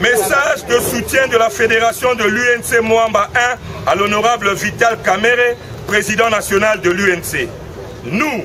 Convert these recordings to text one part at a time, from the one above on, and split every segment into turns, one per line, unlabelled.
Message de soutien de la fédération de l'UNC Moamba 1 à l'honorable Vital Kamere, président national de l'UNC. Nous,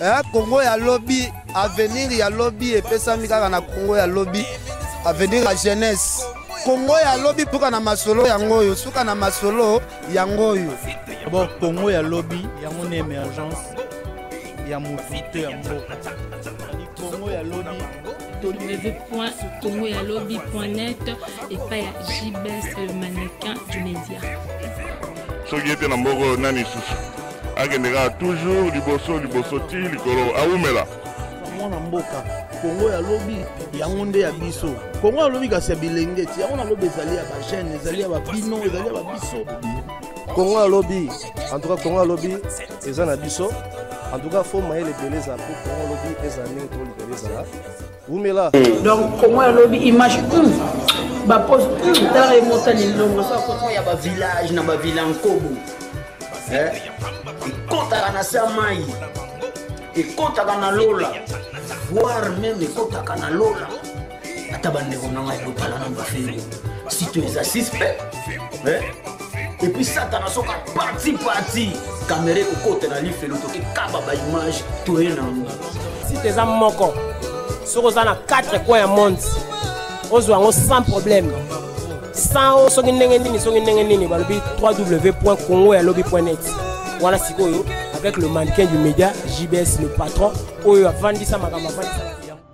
Eh, Congo
ya
lobi,
avenir ya lobi epesami kaka na Congo ya lobi, avenir ya jeunesse. Congo ya lobi puka na masolo yango oyo, suka na masolo yango oyo.
Bon, Congo ya lobi yango na emergence ya moto to ya mboka. Congo ya lobi
www.congoyalobi.net epai ya jbs le mannequin du média
soki ete na mboka oyo nani lisusu akende kaka toujours liboso liboso ti likolo awumela
mwana mboka kongo ya lobi yango nde ya biso kongo ya lobi kasi ya bilenge ti yango na lobi ezali ya bajeune ezali ya babino ezali ya babiso
kongo ya lobi en tout cas kongo ya lobi eza na biso en tout cas fo mayele ebele ezala mpo kongo lobi ezala ndenge tokolibela ezala wumela
donc kongo ya lobi image hmm. bapose hmm, tala emotani elongo so kongo ya bavillage na bavilla nkobo eh? ekotaka na se ya mai ekotaka na lola voire meme ekotaka na lola ata bandeko na ngai botala na bafeyo sito eza suspect epuis satana soki apati pati kamera ekokota na lifelo toki kaba baimage toye na yango
site eza moko soki oza na 4 coin ya monde ozwa yango sans problème sans o soki ndenge nini soki ndenge nini balobi 3w point congo ya lobi point net wana sikoyo avec le mannequin du média jbs le patron oyo avandisa makambo avandisa